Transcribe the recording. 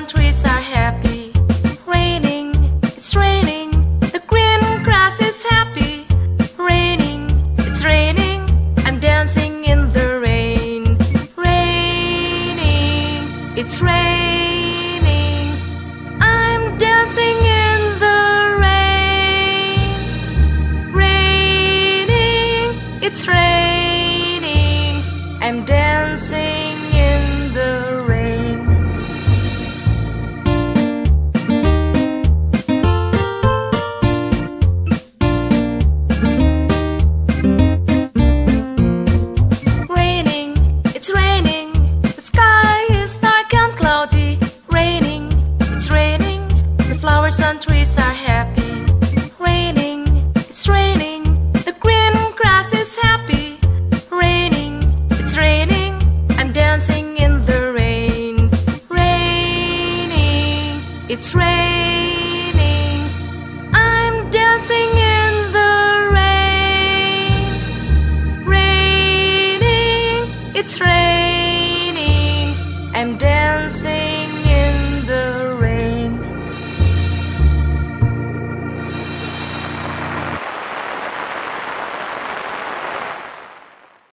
trees are happy. Raining, it's raining, the green grass is happy. Raining, it's raining, I'm dancing in the rain. Raining, it's raining, I'm dancing in the rain. Raining, it's raining, I'm dancing. Flowers and trees are happy. Raining, it's raining. The green grass is happy. Raining, it's raining. I'm dancing in the rain. Raining, it's raining. I'm dancing in the rain. Raining, it's raining. I'm dancing